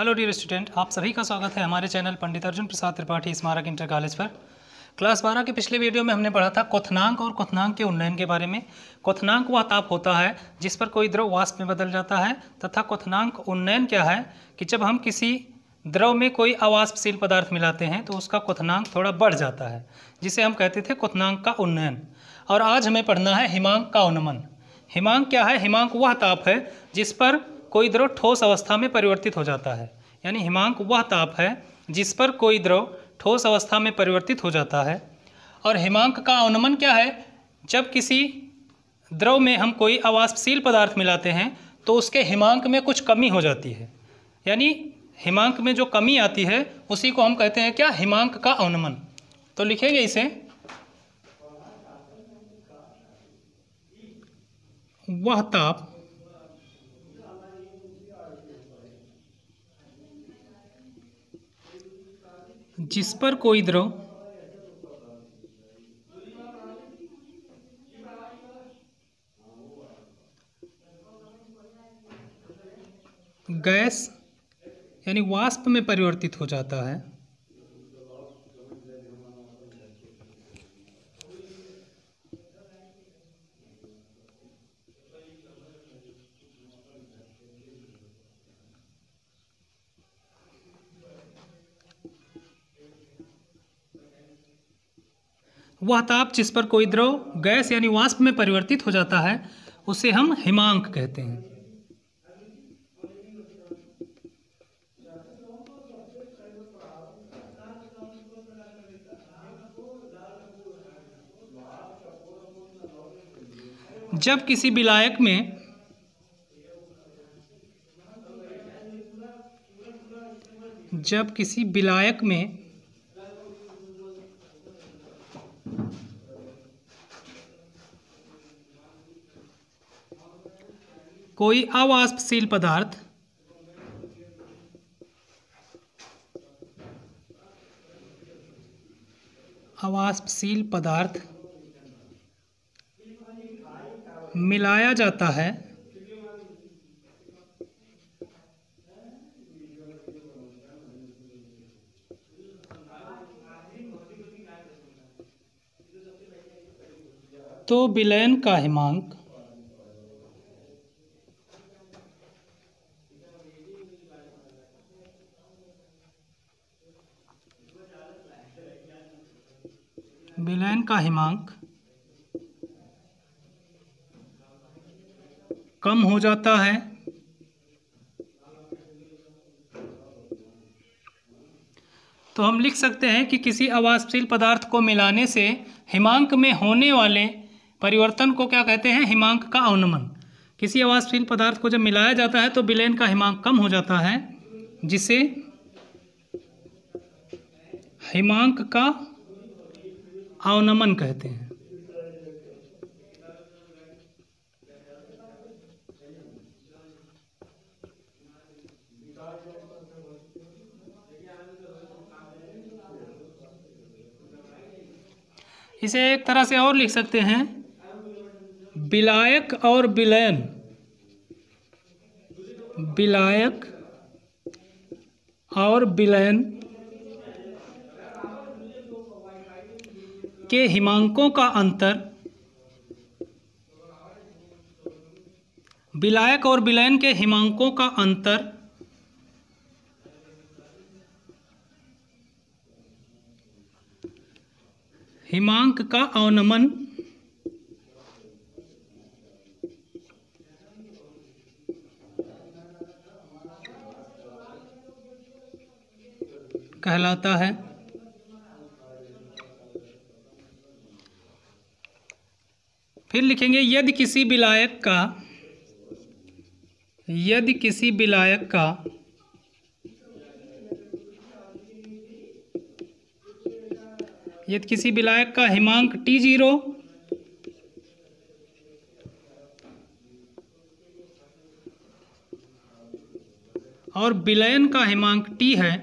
Hello dear student आप सभी का स्वागत है हमारे चैनल पंडित अर्जुन प्रसाद त्रिपाठी स्मारक इंटर कॉलेज पर। क्लास बारह के पिछले वीडियो में हमने पढ़ा था क्वथनांक और क्वथनांक के उन्नयन के बारे में। क्वथनांक वह ताप होता है जिस पर कोई द्रव वाष्प में बदल जाता है तथा क्वथनांक उन्नयन क्या है कि जब हम किसी द्रव में कोई अवाष्पशील पदार्थ मिलाते हैं तो उसका क्वथनांक थोड़ा बढ़ जाता है, जिसे हम कहते थे क्वथनांक का उन्नयन। और आज हमें पढ़ना है हिमांक का उन्नमन। हिमांक क्या है? हिमांक वह ताप है जिस पर कोई द्रव ठोस अवस्था में परिवर्तित हो जाता है। यानी हिमांक वह ताप है जिस पर कोई द्रव ठोस अवस्था में परिवर्तित हो जाता है। और हिमांक का अवनमन क्या है? जब किसी द्रव में हम कोई अवाष्पशील पदार्थ मिलाते हैं तो उसके हिमांक में कुछ कमी हो जाती है। यानी हिमांक में जो कमी आती है, उसी को हम कहते हैं क्या? हिमांक का अवनमन तो लिखेंगे इसे। वह ताप जिस पर कोई द्रव गैस यानी वाष्प में परिवर्तित हो जाता है वह ताप जिस पर कोई द्रव गैस यानी वाष्प में परिवर्तित हो जाता है, उसे हम हिमांक कहते हैं। जब किसी विलायक में जब किसी विलायक में कोई अवाष्पशील पदार्थ? अवाष्पशील पदार्थ मिलाया जाता है। तो विलयन का हिमांक। विलयन का हिमांक। कम हो जाता है। तो हम लिख सकते हैं कि किसी अवाष्पशील पदार्थ को मिलाने से हिमांक में होने वाले परिवर्तन को क्या कहते हैं? हिमांक का अवनमन किसी अवाष्पशील पदार्थ को जब मिलाया जाता है तो विलयन का हिमांक कम हो जाता है, जिसे हिमांक का अवनमन कहते हैं। इसे एक तरह से और लिख सकते हैं। विलायक और विलयन विलायक और विलयन के हिमांकों का अंतर विलायक और विलयन के हिमांकों का अंतर, हिमांक का अवनमन, कहलाता है। फिर लिखेंगे, यदि किसी विलायक का, यदि किसी विलायक का, यदि किसी विलायक का हिमांक टी ज़ीरो और विलयन का हिमांक टी है,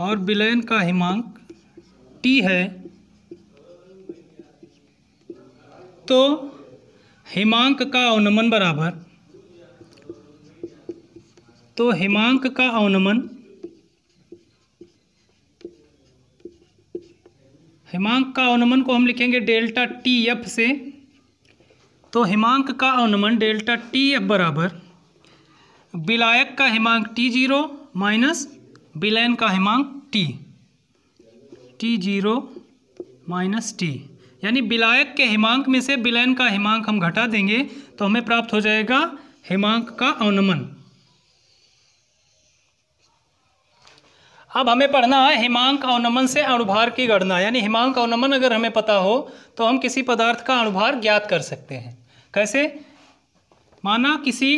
और विलयन का हिमांक टी है तो हिमांक का अवनमन बराबर। तो हिमांक का अवनमन, हिमांक का अवनमन को हम लिखेंगे डेल्टा टी एफ़ से। तो हिमांक का अवनमन डेल्टा टी एफ़ बराबर, विलायक का हिमांक टी ज़ीरो माइनस विलयन का हिमांक T. T zero minus T यानी विलायक के हिमांक में से विलयन का हिमांक हम घटा देंगे तो हमें प्राप्त हो जाएगा हिमांक का अवनमन अब हमें पढ़ना है हिमांक अवनमन से अणुभार की गणना। यानी हिमांक अवनमन अगर हमें पता हो तो हम किसी पदार्थ का अणुभार ज्ञात कर सकते हैं। कैसे? माना किसी,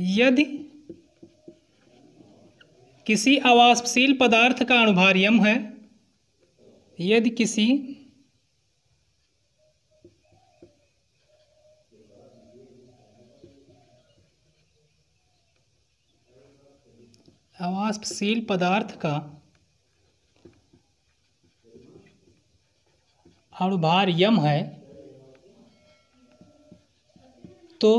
यदि किसी आवासशील पदार्थ का अणुभार यम है यदि किसी आवासशील पदार्थ का अणुभार यम है तो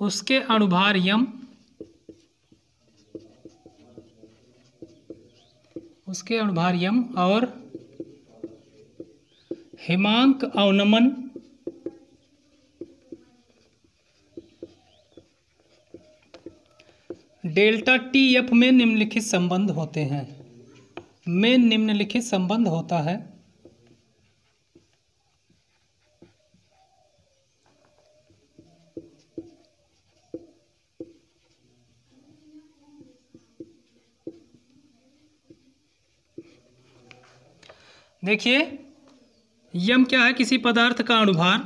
उसके अणुभार यम उसके अणुभार यम और हिमांक अवनमन। डेल्टा टी एफ़ में निम्नलिखित संबंध होते हैं। में निम्नलिखित संबंध होता है देखिए, यम क्या है? किसी पदार्थ का अणुभार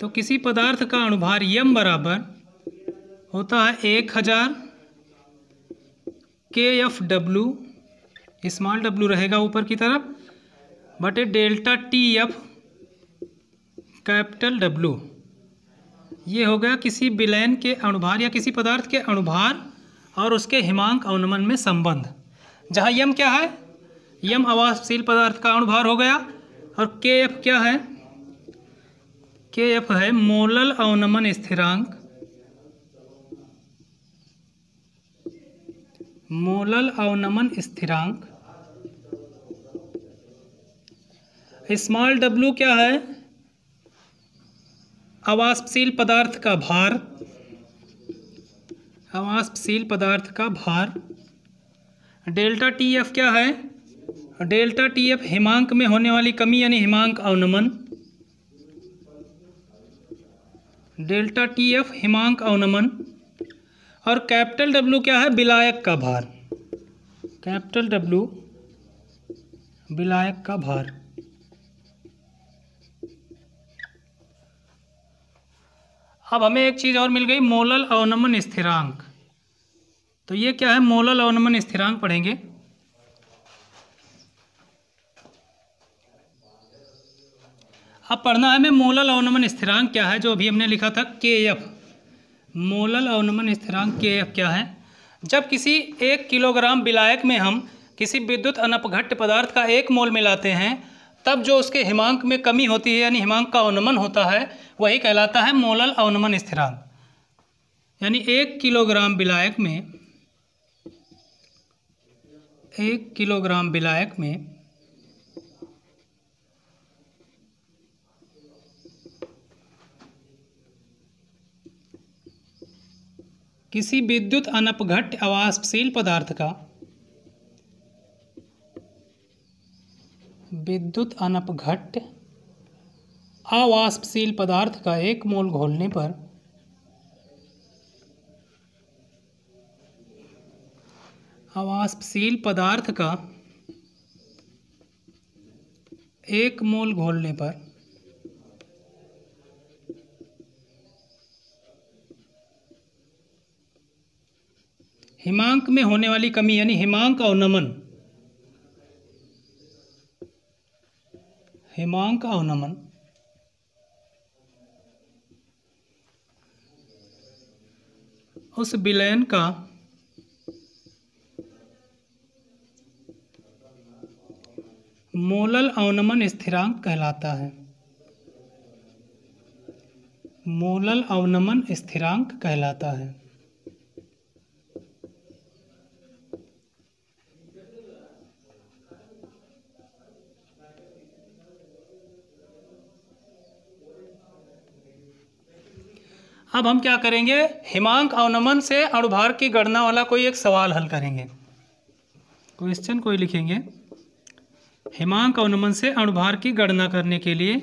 तो किसी पदार्थ का अणुभार यम बराबर होता है एक हज़ार के एफ़ डब्लू। स्मॉल डब्लू रहेगा ऊपर की तरफ़, बटे delta T F capital W. ये हो गया किसी विलयन के अणुभार या किसी पदार्थ के अणुभार और उसके हिमांक अवनमन में संबंध। जहाँ यम क्या है? यम आवासशील पदार्थ का अणुभार हो गया। और के एफ़ क्या है? के एफ़ है मोलल अवनमन स्थिरांक। मोलल अवनमन स्थिरांक। स्मॉल डब्लू क्या है? आवासशील पदार्थ का भार। आवासशील पदार्थ का भार। डेल्टा टी एफ़ क्या है? डेल्टा टी एफ़ हिमांक में होने वाली कमी यानी हिमांक अवनमन। डेल्टा टी एफ़ हिमांक अवनमन। और कैपिटल डब्ल्यू क्या है? विलायक का भार। कैपिटल डब्ल्यू विलायक का भार। अब हमें एक चीज़ और मिल गई, मोलल अवनमन स्थिरांक। तो ये क्या है? मोलल अवनमन स्थिरांक पढ़ेंगे। अब पढ़ना है हमें मोलल अवनमन स्थिरांक क्या है, जो अभी हमने लिखा था के एफ़ मोलल अवनमन स्थिरांक के एफ़ क्या है? जब किसी एक किलोग्राम विलायक में हम किसी विद्युत अनपघट्ट पदार्थ का एक मोल मिलाते हैं, तब जो उसके हिमांक में कमी होती है, यानी हिमांक का अवनमन होता है, वही कहलाता है मोलल अवनमन स्थिरांक। यानी एक किलोग्राम विलायक में, एक किलोग्राम विलायक में किसी विद्युत अनपघट्ट आवासशील पदार्थ का। विद्युत अनपघट्ट आवासशील पदार्थ का एक मोल घोलने पर आवासशील पदार्थ का एक मोल घोलने पर हिमांक में होने वाली कमी, यानी हिमांक अवनमन हिमांक अवनमन उस विलयन का मोलल अवनमन स्थिरांक कहलाता है। मोलल अवनमन स्थिरांक कहलाता है। अब हम क्या करेंगे? हिमांक अवनमन से अणुभार की गणना वाला कोई एक सवाल हल करेंगे। क्वेश्चन कोई लिखेंगे? हिमांक अवनमन से अणुभार की गणना करने के लिए।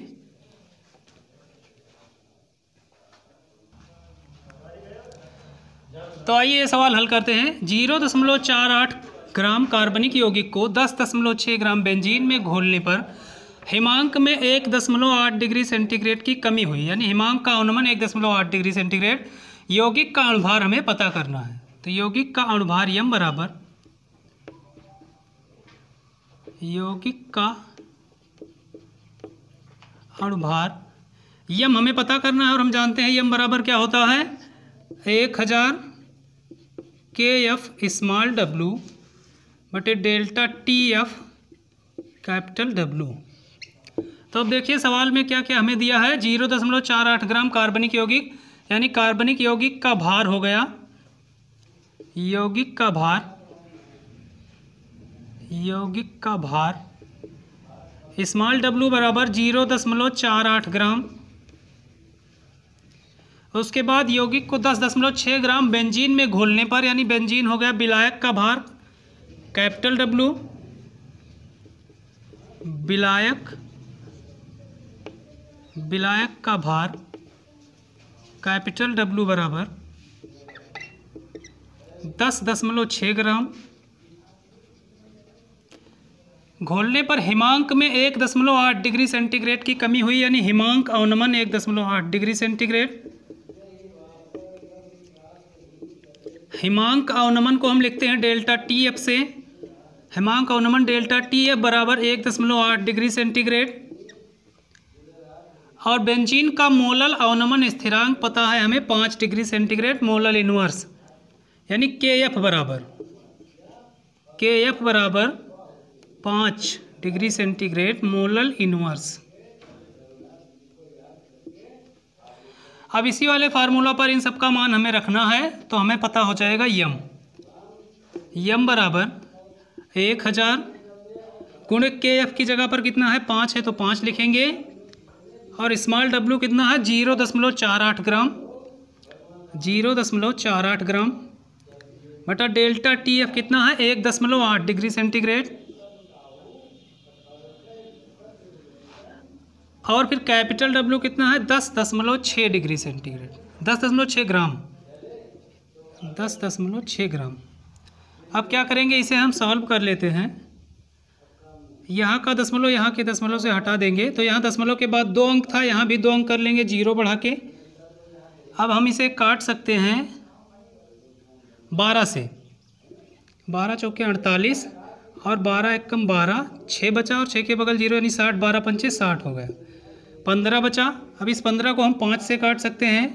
तो आइए ये सवाल हल करते हैं। ज़ीरो दशमलव चार आठ ग्राम कार्बनिक यौगिक को दस दशमलव छः ग्राम बेंजीन में घोलने पर हिमांक में एक दशमलव आठ डिग्री सेंटीग्रेड की कमी हुई। यानी हिमांक का अनुमान एक दशमलव आठ डिग्री सेंटीग्रेड यौगिक का अणुभार हमें पता करना है। तो यौगिक का अणुभार यम बराबर यौगिक का अणुभार यम हमें पता करना है और हम जानते हैं यम बराबर क्या होता है? एक हज़ार के एफ़ स्मॉल डब्लू बटे delta T F capital W तो अब देखिए सवाल में क्या क्या हमें दिया है। ज़ीरो दशमलव चार आठ ग्राम कार्बनिक यौगिक, यानी कार्बनिक यौगिक का भार हो गया। यौगिक का भार, यौगिक का भार, स्मॉल डब्लू बराबर ज़ीरो दशमलव चार आठ ग्राम। उसके बाद यौगिक को दस दशमलव छः ग्राम बेंजीन में घोलने पर, यानी बेंजीन हो गया विलायक का भार, कैपिटल डब्लू विलायक विलायक का भार, कैपिटल डब्लू बराबर दस दशमलव छः ग्राम, घोलने पर हिमांक में एक दशमलव आठ डिग्री सेंटीग्रेड की कमी हुई, यानी हिमांक अवनमन एक दशमलव आठ डिग्री सेंटीग्रेड। हिमांक अवनमन को हम लिखते हैं डेल्टा टी एफ़ से। हिमांक अवनमन डेल्टा टी एफ़ बराबर एक दशमलव आठ डिग्री सेंटीग्रेड। और बेंजीन का मोलल अवनमन स्थिरांक पता है हमें पाँच डिग्री सेंटीग्रेड मोलल इनवर्स, यानी के एफ़ बराबर के एफ़ बराबर पाँच डिग्री सेंटीग्रेड मोलल इनवर्स। अब इसी वाले फार्मूला पर इन सब का मान हमें रखना है तो हमें पता हो जाएगा यम। यम बराबर एक हज़ार गुण के एफ़ की जगह पर कितना है? पाँच है तो पाँच लिखेंगे। और स्मॉल डब्लू कितना है? ज़ीरो दशमलव चार आठ ग्राम। ज़ीरो दशमलव चार आठ ग्राम। बटा डेल्टा टी एफ़ कितना है? एक दशमलव आठ डिग्री सेंटीग्रेड। और फिर कैपिटल डब्ल्यू कितना है? दस दशमलव छः डिग्री सेंटीग्रेड। दस दशमलव छः ग्राम। दस दशमलव छः ग्राम। अब क्या करेंगे? इसे हम सॉल्व कर लेते हैं। यहाँ का दशमलव यहाँ के दशमलव से हटा देंगे। तो यहाँ दशमलव के बाद दो अंक था, यहाँ भी दो अंक कर लेंगे, ज़ीरो बढ़ा के। अब हम इसे काट सकते हैं बारह से। बारह चौके अड़तालीस और बारह एक कम बारह, छः बचा और छः के बगल ज़ीरो, यानी साठ, बारह पंचे साठ हो गया। पंद्रह बचा, अब इस पंद्रह को हम पाँच से काट सकते हैं।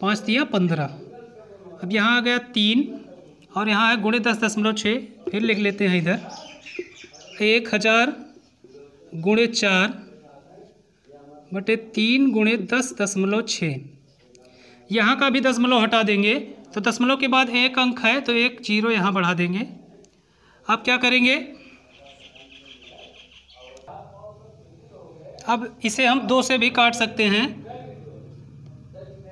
पाँच दिया पंद्रह। अब यहाँ आ गया तीन और यहाँ है गुणे दस दशमलव छः, फिर लिख लेते हैं इधर। एक हज़ार गुणे चार बटे तीन गुणे दस दशमलव छः यहाँ का भी दशमलव हटा देंगे। तो दशमलव के बाद एक अंक है तो एक ज़ीरो यहाँ बढ़ा देंगे। अब क्या करेंगे? अब इसे हम दो से भी काट सकते हैं।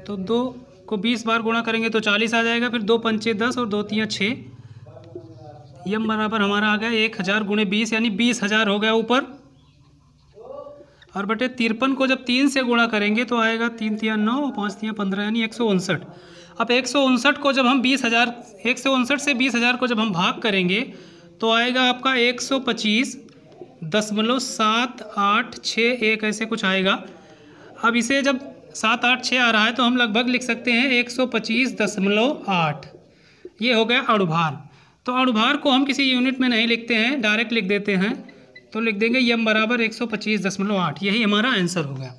तो दो को बीस बार गुणा करेंगे तो चालीस आ जाएगा, फिर दो पंचे दस और दो तियाँ छः यम बराबर हमारा आ गया एक हज़ार गुणे बीस, यानी बीस हज़ार हो गया ऊपर। और बटे तिरपन को जब तीन से गुणा करेंगे तो आएगा तीन तिया नौ, पाँच तिया पंद्रह, यानी एक सौ उनसठ। अब एक सौ उनसठ को जब हम बीस हज़ार, एक सौ उनसठ से बीस हज़ार को जब हम भाग करेंगे तो आएगा आपका एक सौ पच्चीस दशमलव सात आठ छः एक, ऐसे कुछ आएगा। अब इसे जब सात आठ छः आ रहा है तो हम लगभग लिख सकते हैं एक सौ पच्चीस दशमलव आठ। ये हो गया अणुभार तो अणुभार को हम किसी यूनिट में नहीं लिखते हैं डायरेक्ट लिख देते हैं तो लिख देंगे यम बराबर एक सौ पच्चीस दशमलव आठ, यही हमारा आंसर हो गया।